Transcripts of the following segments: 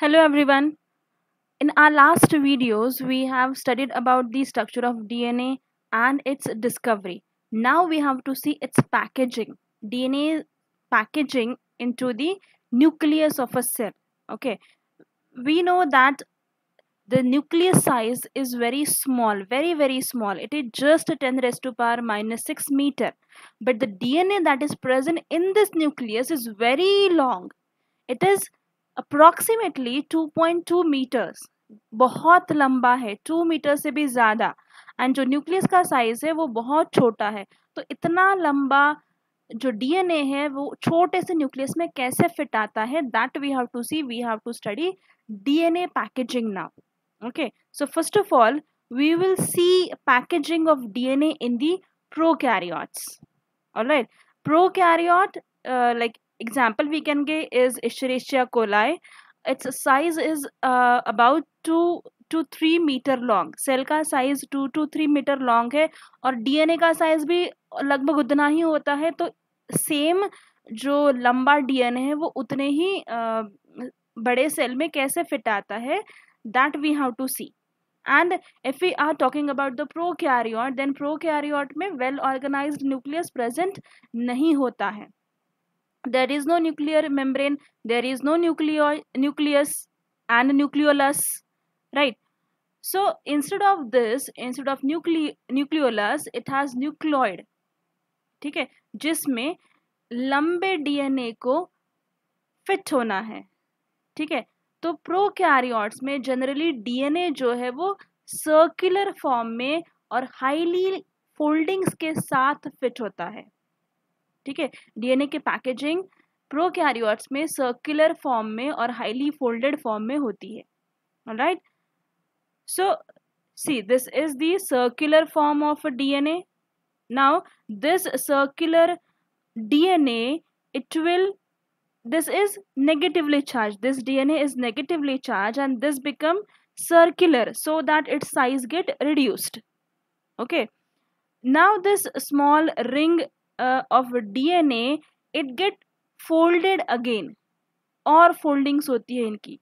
Hello everyone. In our last videos, we have studied about the structure of DNA and its discovery. Now we have to see its packaging. DNA packaging into the nucleus of a cell. Okay. We know that the nucleus size is very small, very, very small. It is just 10 raised to power minus 6 meter. But the DNA that is present in this nucleus is very long. It is approximately 2.2 meters बहुत लंबा है two metre से भी ज़्यादा। And जो nucleus का size है वो बहुत छोटा है। तो इतना लंबा जो डीएनए है वो छोटे से न्यूक्लियस में कैसे फिट आता है that we have to see we have to study DNA packaging now okay so first of all see packaging of DNA in the prokaryotes. All right, prokaryote, uh, like example we can get is Escherichia coli. Its size is uh, about two two three meter long cell का size two two three meter long है और DNA का size भी लगभग उतना ही होता है तो सेम जो लंबा डीएनए है वो उतने ही uh, बड़े सेल में कैसे फिट आता है that we have to see and if we are talking about the prokaryote then prokaryote में well organized nucleus present नहीं होता है there is no nuclear membrane there is no nucleo nucleus and nucleolus right so instead of this instead of nucle nucleolus it has nucleoid ठीक है जिसमें लंबे DNA को fit होना है ठीक है तो प्रोकैरियोट्स में जनरली डीएनए जो है वो सर्कुलर फॉर्म में और हाईली फोल्डिंग्स के साथ फिट होता है ठीक है? डीएनए के पैकेजिंग प्रोकैरियोट्स में सर्कुलर फॉर्म में और हाईली फोल्डेड फॉर्म में होती है। Right so see this is the circular form of DNA now this circular DNA it will this is negatively charge this DNA is negatively charge and this become circular so that its size get reduced okay now this small ring of DNA it get folded again. और foldings होती है इनकी।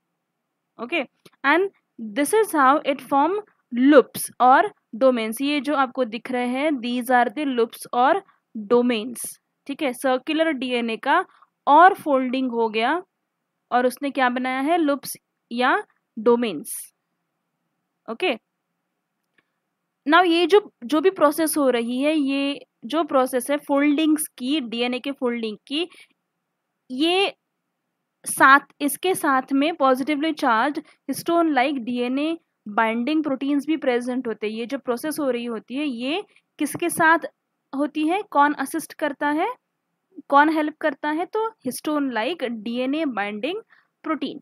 Okay and this is how it form loops और domains ये जो आपको दिख रहे हैं दीज आर द लुप्स और डोमेन्स ठीक है? सर्कुलर डीएनए का और फोल्डिंग हो गया और उसने क्या बनाया है? लुप्स या डोमेन्स ओके नाउ ये जो जो भी प्रोसेस हो रही है, ये जो प्रोसेस है फोल्डिंग्स की डीएनए के फोल्डिंग की, ये साथ, इसके साथ में positively charge histone like DNA binding proteins भी प्रेजेंट होते हैं। ये जो प्रोसेस हो रही होती है, ये किसके साथ होती है? कौन असिस्ट करता है? कौन हेल्प करता है? तो histone like DNA binding protein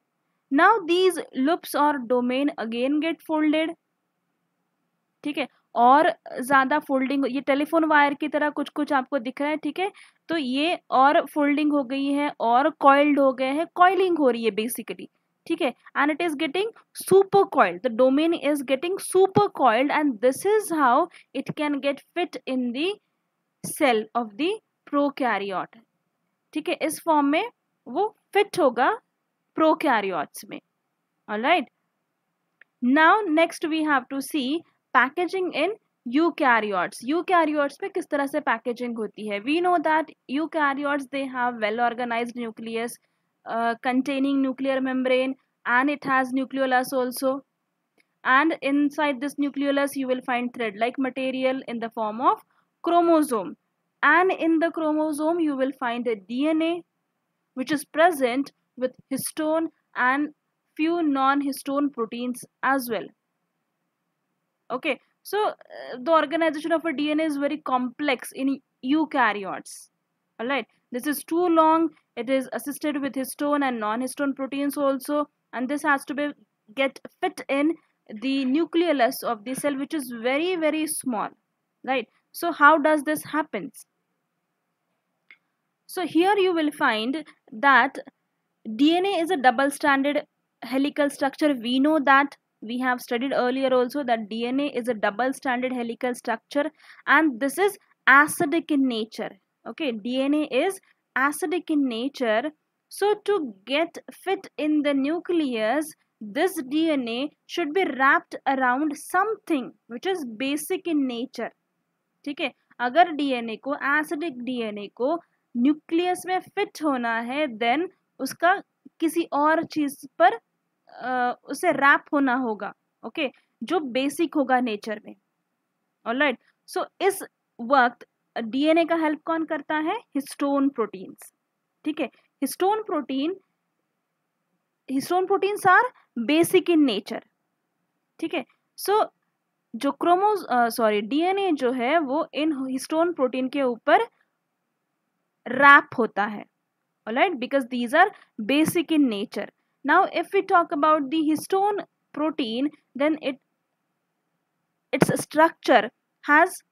now these loops और डोमेन अगेन गेट फोल्डेड ठीक है? और ज़्यादा फोल्डिंग, ये टेलीफोन वायर की तरह कुछ कुछ आपको दिख रहा है, ठीक है? तो ये और फोल्डिंग हो गई है और कॉइल्ड हो गए हैं, कॉइलिंग हो रही है बेसिकली, ठीक है? And it is getting super coiled the domain is getting super coiled and this is how it can get fit in the cell of the prokaryote ठीक है? इस फॉर्म में वो फिट होगा प्रोकैरियोट्स में. Alright now next we have to see packaging in eukaryotes eukaryotes में किस तरह से पैकेजिंग होती है we know that eukaryotes they have well organised nucleus containing nuclear membrane and it has nucleolus also and inside this nucleolus you will find thread like material in the form of chromosome and in the chromosome you will find a DNA which is present with histone and few non-histone proteins as well okay so uh, the organization of a dna is very complex in eukaryotes all right this is too long it is assisted with histone and non-histone proteins also and this has to be get fit in the nucleolus of the cell which is very very small right? So how does this happens so here you will find that dna is a double stranded helical structure. We know that we have studied earlier also that DNA is a double stranded helical structure and this is acidic in nature okay DNA is acidic in nature so to get fit in the nucleus this dna should be wrapped around something which is basic in nature ठीक है अगर DNA को acidic DNA को nucleus में fit होना है then उसका किसी और चीज़ पर उसे रैप होना होगा ओके okay? जो बेसिक होगा नेचर में ऑलराइट सो so, इस वक्त डीएनए का हेल्प कौन करता है? हिस्टोन प्रोटीन्स ठीक है? Histone protein histone proteins are basic in nature ठीक है? सो जो क्रोमो सॉरी डीएनए जो है वो इन हिस्टोन प्रोटीन के ऊपर रैप होता है alright? Because these are basic in nature. Now if we talk about the histone protein then it its structure has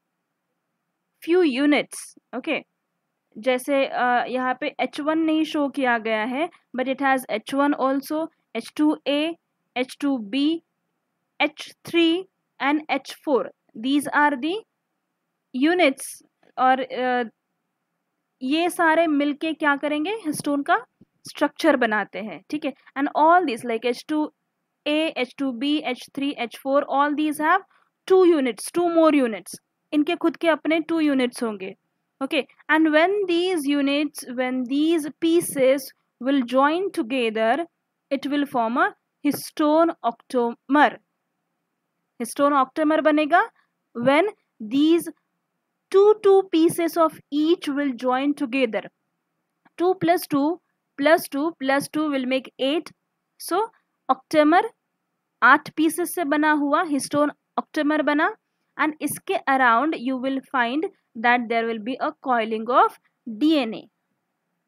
few units okay जैसे uh, यहाँ पे H1 नहीं शो किया गया है but it has H1 also H2A H2B H3 and H4 these are the units और uh, ये सारे मिलके क्या करेंगे हिस्टोन का स्ट्रक्चर बनाते हैं, ठीक है? And all this like H two A H two B H three H four all these have two units two more units इनके खुद के अपने टू यूनिट्स होंगे okay and when these units when these pieces will join together it will form a histone octamer histone octamer बनेगा when these two two pieces of each will join together. 2 plus 2 plus two plus two will make eight so octamer आठ pieces से बना हुआ histone octamer बना। And इसके around you will find that there will be a coiling of DNA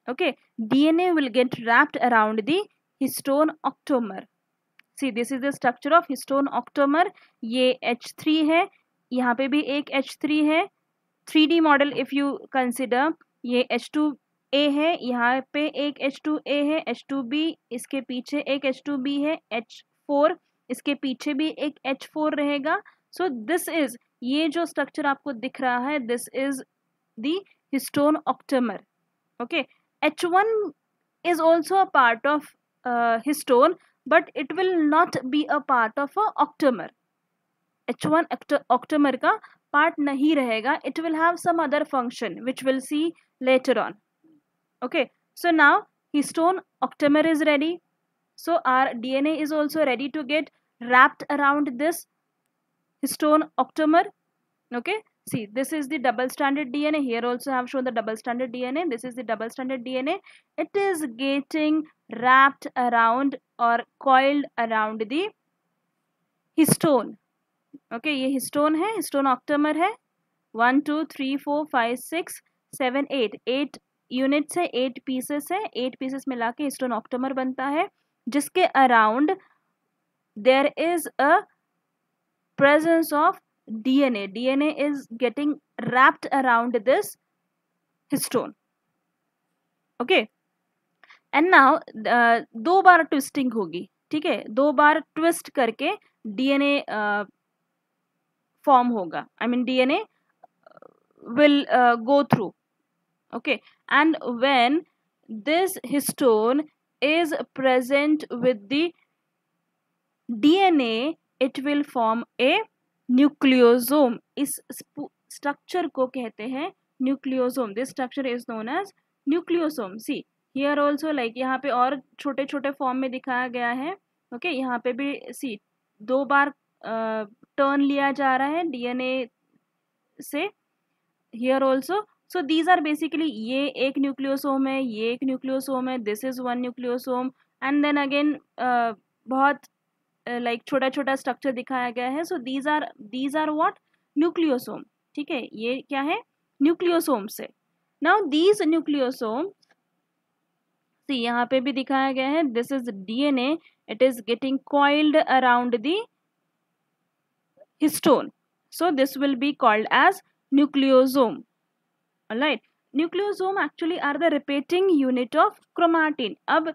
okay DNA will get wrapped around the histone octamer see this is the structure of histone octamer ये H three है, यहाँ पे भी एक H three है। Three D model if you consider ये H two A है, यहाँ पे एक एच टू ए है एच टू बी इसके पीछे एक एच टू बी है एच फोर इसके पीछे भी एक एच फोर रहेगा। सो दिस इज़ ये जो स्ट्रक्चर आपको दिख रहा है this is the histone okay H one is also a part of histone but it will not be a part of a octamer H one octamer का part नहीं रहेगा इट विल have some other function, which we'll see later on. okay so now histone octamer is ready so our dna is also ready to get wrapped around this histone octamer okay see this is the double stranded dna here also I have shown the double stranded dna this is the double stranded dna it is getting wrapped around or coiled around the histone okay ये histone है histone octamer है one two three four five six seven eight eight units है eight pieces है eight pieces मिला के histone octamer बनता है जिसके around there is a presence of DNA DNA is getting wrapped around this histone. Okay. And now uh, दो बार twisting होगी ठीक है दो बार ट्विस्ट करके डीएनए फॉर्म होगा I mean DNA uh, go through okay. And when this histone is present with the dna it will form a nucleosome. इस स्ट्रक्चर को कहते हैं nucleosome this structure is known as nucleosome see here also like यहाँ पे और छोटे छोटे form में दिखाया गया है। ओके okay, यहाँ पे भी सी दो बार टर्न लिया जा रहा है डीएनए से। Here also so these are basically ये एक न्यूक्लियोसोम है, ये एक न्यूक्लियोसोम है this is one nucleosome and then again बहुत लाइक छोटा छोटा स्ट्रक्चर दिखाया गया है। So these are these are what nucleosome ठीक है? ये क्या है? न्यूक्लियोसोम से। नाउ दीज न्यूक्लियोसोम सी यहाँ पे भी दिखाया गया है this is DNA it is getting coiled around the histone. So, this will be called as nucleosome. Alright. Nucleosome actually are the repeating unit of chromatin अब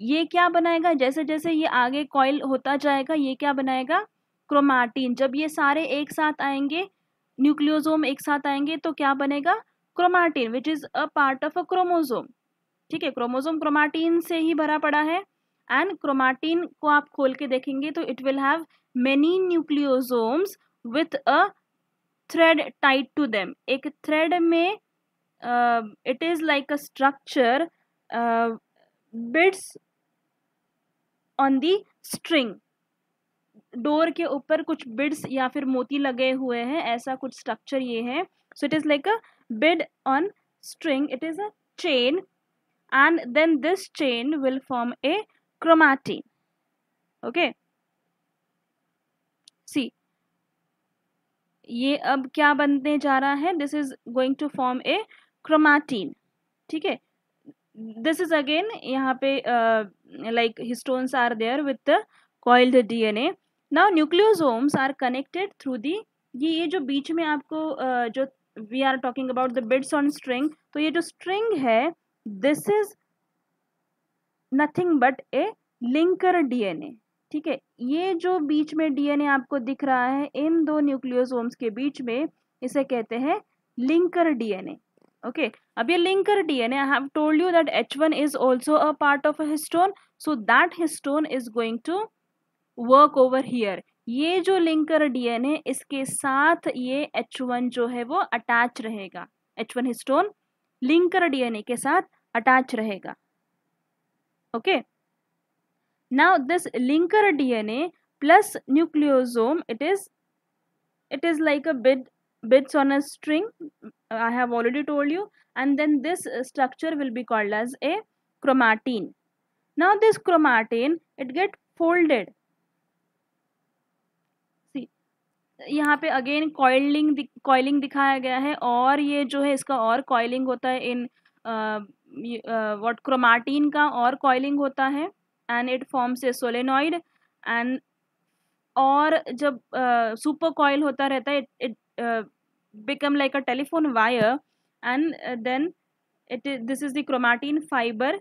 ये क्या बनाएगा? जैसे जैसे ये आगे कॉइल होता जाएगा, ये क्या बनाएगा? क्रोमाटिन जब ये सारे एक साथ आएँगे न्यूक्लियोसोम एक साथ आएँगे तो क्या बनेगा? Chromatin which is a part of a chromosome ठीक है? क्रोमोजोम क्रोमाटीन से ही भरा पड़ा है। एंड क्रोमाटीन को आप खोल के देखेंगे तो it will have many nucleosomes with a thread tied to them एक थ्रेड में it is like a structure beads on the string डोर के ऊपर कुछ बिड्स या फिर मोती लगे हुए हैं, ऐसा कुछ स्ट्रक्चर ये है. So it is like a bead on string. It is a chain and then this chain will form a chromatin. Okay? See, ये अब क्या बनने जा रहा है? This is going to form a chromatin ठीक है? दिस इज़ अगेन यहाँ पे like histones are there with coiled DNA now nucleosomes are connected through the ये ये जो बीच में आपको uh, जो we are talking about the beads on string तो ये जो स्ट्रिंग है this is nothing but a linker DNA ठीक है? ये जो बीच में डीएनए आपको दिख रहा है इन दो न्यूक्लियोसोम्स के बीच में इसे कहते हैं लिंकर डीएनए ओके अब ये linker DNA I have told you that H one is also a part of a so that histone is going to work over here ये जो लिंकर डीएनए इसके साथ ये एच वन जो है वो अटैच रहेगा. H one histone linker DNA के साथ अटैच रहेगा. Okay now this linker DNA plus nucleosome it is it is like a bit bits on a string i have already told you and then this structure will be called as a chromatin now this chromatin it get folded यहाँ पे again coiling coiling दिखाया गया है और ये जो है इसका और कॉइलिंग होता है इन व्हाट क्रोमाटीन का और कॉइलिंग होता है and it forms a solenoid and और जब सुपर uh, कॉइल होता रहता है it become like a telephone wire and then it this is the chromatin fibre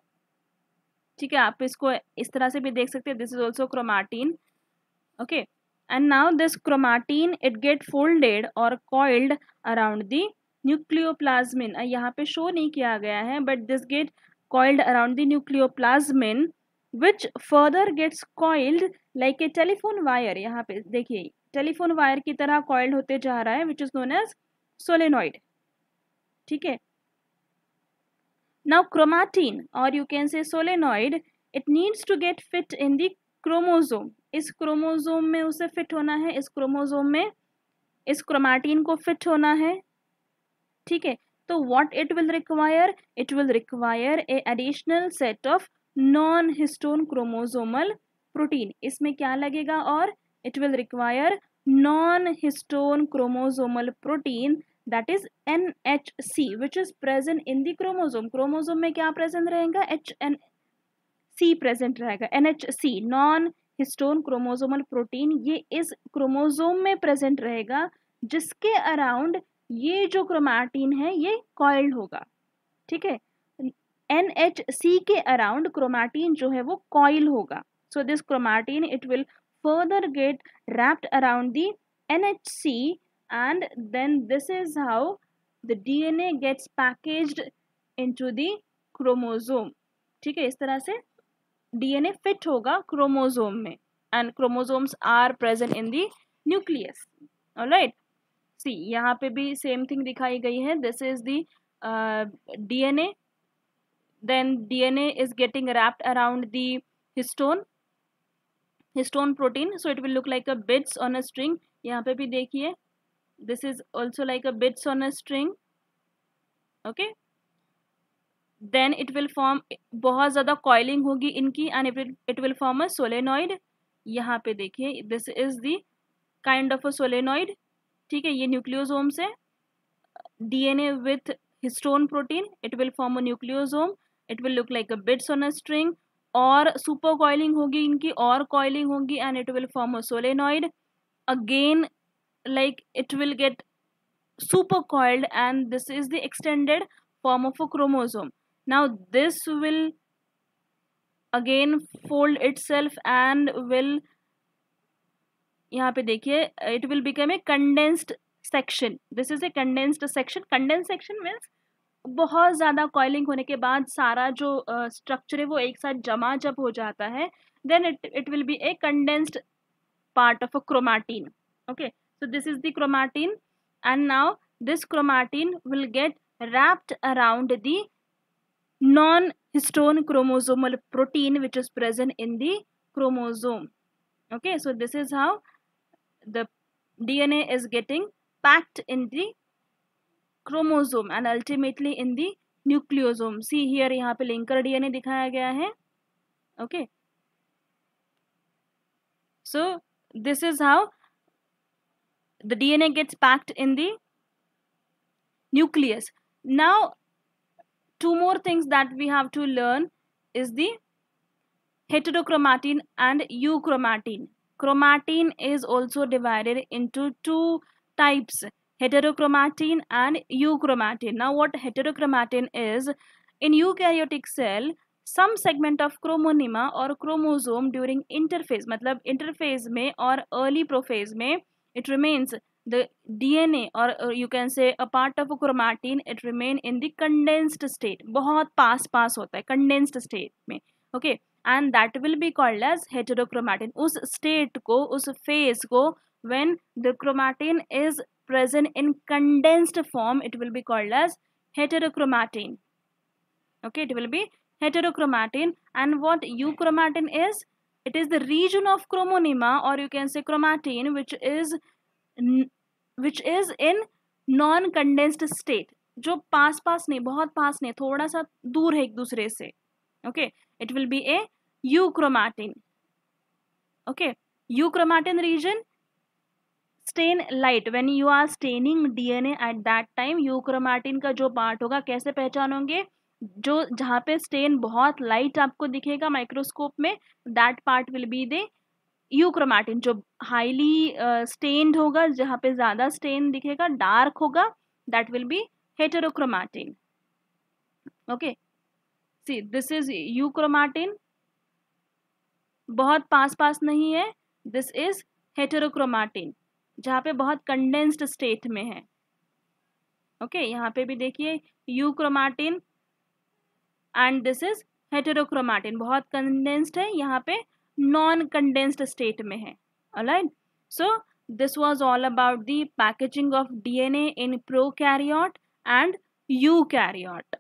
ठीक है, आप इसको इस तरह से भी देख सकते हैं this is also chromatin okay and now this chromatin, it get folded or coiled around the nucleoplasmin यहाँ पे शो नहीं किया गया है but this get coiled around the nucleoplasmin which further gets coiled like a telephone wire यहाँ पे देखिए telephone wire की तरह कॉइल्ड होते जा रहा है which is known as solenoid ठीक है? नाउ क्रोमाटीन और you can say solenoid it needs to get fit in the chromosome इस क्रोमोजोम में उसे फिट होना है, इस क्रोमोजोम में इस क्रोमाटीन को फिट होना है। ठीक है? तो what it will require it will require a additional set of non histone chromosomal protein इसमें क्या लगेगा? और non histone chromosomal protein that is N H C which is present in the chromosome chromosome में क्या present रहेगा? C present रहेगा। Non histone chromosomal protein ये इस क्रोमोजोम में प्रेजेंट रहेगा, जिसके अराउंड ये जो क्रोमाटीन है, ये कॉइल्ड होगा। ठीक है? सी के अराउंड क्रोमाटीन जो है, वो कॉइल होगा। So this chromatin it will wrapped around the N H C and then this is how the DNA gets packaged into the chromosome ठीक है, इस तरह से डीएनए फिट होगा क्रोमोजोम में and chromosomes are present in the nucleus right see यहाँ पे भी सेम थिंग दिखाई गई है. This is the DNA then DNA is getting wrapped around the histone histone protein so it will look like a beads on a string यहाँ पे भी देखिए this is also like a beads on a string okay then it will form बहुत ज़्यादा coiling होगी इनकी and it will form a solenoid यहाँ पे देखिए this is the kind of a solenoid ठीक है? ये न्यूक्लियोजोम से DNA with histone protein it will form a nucleosome it will look like a beads on a string और super coiling होगी, इनकी और कॉइलिंग होगी and it will form a solenoid again like it will get super coiled and this is the extended form of a chromosome now this will again fold itself and will यहाँ पे देखिए it will become a condensed section this is a condensed section condense section means बहुत ज़्यादा coiling होने के बाद सारा जो स्ट्रक्चर है वो एक साथ जमा जब हो जाता है then it it will be a condensed part of a chromatin okay so this is chromatin and now this chromatin will get wrapped around the non histone chromosomal protein which is present in the chromosome okay so this is how the D is getting packed in the chromosome and ultimately in the nucleosome see here यहाँ पे linker DNA दिखाया गया है। Okay so this is how the DNA gets packed in the nucleus now two more things that we have to learn is the heterochromatin and euchromatin chromatin is also divided into two types heterochromatin and euchromatin now what heterochromatin is in eukaryotic cell some segment of chromonema or chromosome during interphase मतलब interphase में और early prophase में it remains the DNA or uh, you can say a part of a chromatin it remain in the condensed state बहुत पास पास होता है condensed state में okay and that will be called as heterochromatin उस state को उस phase को when the chromatin is present in condensed form it will be called as heterochromatin okay it will be heterochromatin and what euchromatin is it is the region of chromonema or you can say chromatin which is which is in non condensed state जो पास पास नहीं बहुत पास नहीं थोड़ा सा दूर है एक दूसरे से okay it will be a euchromatin okay euchromatin region stain light when you are staining DNA at that time euchromatin का जो पार्ट होगा, कैसे पहचानोगे? जो जहाँ पे स्टेन बहुत लाइट आपको दिखेगा माइक्रोस्कोप में that part will be the euchromatin जो हाईली स्टेन्ड होगा, जहाँ पे ज़्यादा स्टेन दिखेगा डार्क होगा that will be heterochromatin okay see this is euchromatin बहुत पास पास नहीं है. दिस इज़ हेटेरोक्रोमैटिन जहाँ पे बहुत कंडेंस्ड स्टेट में है। ओके okay, यहाँ पे भी देखिए euchromatin and this is heterochromatin बहुत कंडेंस्ड है यहाँ पे नॉन कंडेंस्ड स्टेट में है। Alright so this was all about the packaging of DNA in prokaryote and eukaryote